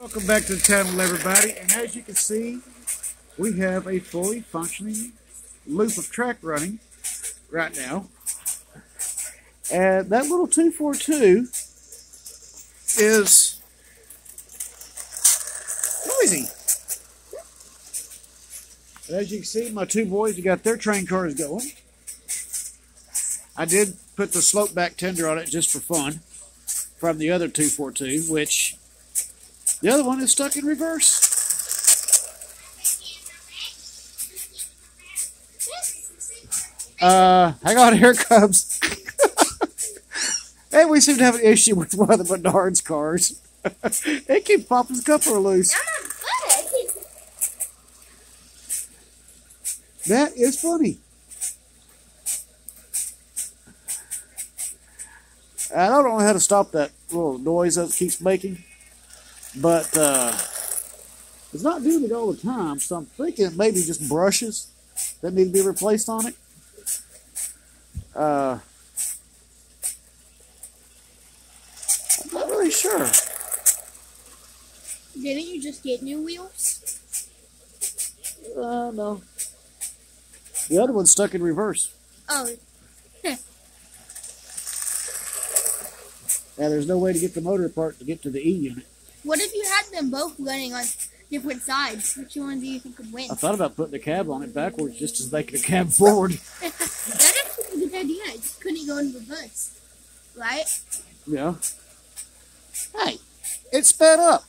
Welcome back to the channel, everybody. And as you can see, we have a fully functioning loop of track running right now. And that little 242 is noisy. as you can see, my two boys have got their train cars going. I did put the slope back tender on it just for fun from the other 242, which the other one is stuck in reverse. Uh, hang on, here it comes. hey, we seem to have an issue with one of the Menards cars. they keep popping the coupler loose. That is funny. I don't know how to stop that little noise that it keeps making. But uh, it's not doing it all the time, so I'm thinking maybe just brushes that need to be replaced on it. Uh, I'm not really sure. Didn't you just get new wheels? Uh, no. The other one's stuck in reverse. Oh. and there's no way to get the motor apart to get to the E unit. What if you had them both running on different sides? Which one do you think would win? I thought about putting the cab on it backwards just as making the cab forward. that actually a good idea. It just couldn't go in reverse. Right? Yeah. Hey, it sped up.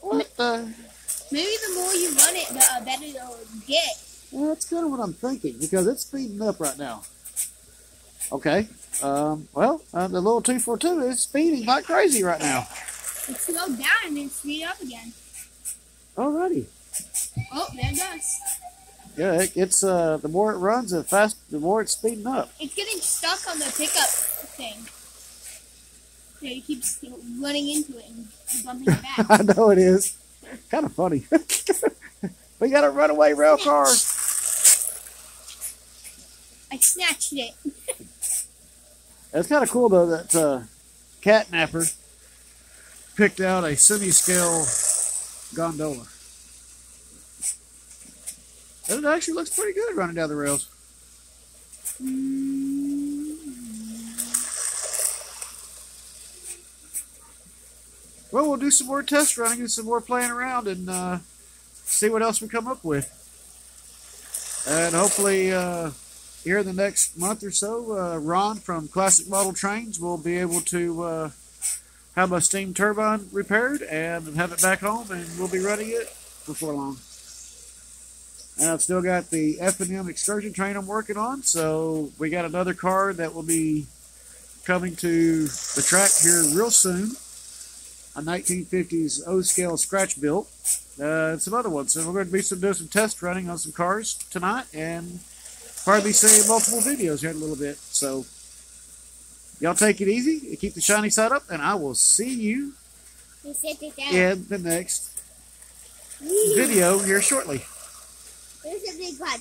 What the? Maybe the more you run it, the uh, better it'll get. Well, that's kind of what I'm thinking because it's speeding up right now. Okay. Um, well, uh, the little 242 is speeding like crazy right now. It slowed down and then speed up again. Alrighty. Oh, there it goes. Yeah, it, it's uh, the more it runs, the fast, the more it's speeding up. It's getting stuck on the pickup thing. Yeah, you keep running into it and bumping it back. I know it is. Kind of funny. we got a runaway rail car. I snatched it. That's kind of cool though that uh, Catnapper picked out a semi-scale gondola. And it actually looks pretty good running down the rails. Well, we'll do some more test running and some more playing around and uh, see what else we come up with. And hopefully, uh, here in the next month or so, uh, Ron from Classic Model Trains will be able to uh, have my steam turbine repaired and have it back home, and we'll be running it before long. And I've still got the F&M excursion train I'm working on, so we got another car that will be coming to the track here real soon. A 1950s O-scale scratch built, uh, and some other ones. So we're going to be some, doing some test running on some cars tonight, and probably be seeing multiple videos here in a little bit. So y'all take it easy, keep the shiny side up, and I will see you in the next video here shortly. There's a big one.